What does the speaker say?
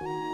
you